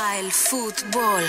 el fútbol.